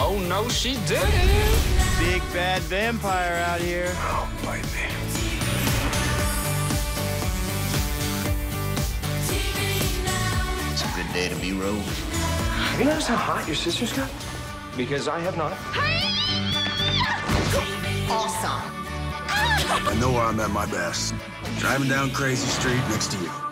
Oh, no, she didn't. Big bad vampire out here. Oh, bite me. It's a good day to be rogue. Have you noticed how hot your sister's got? Because I have not. Awesome. I know where I'm at my best. Driving down Crazy Street next to you.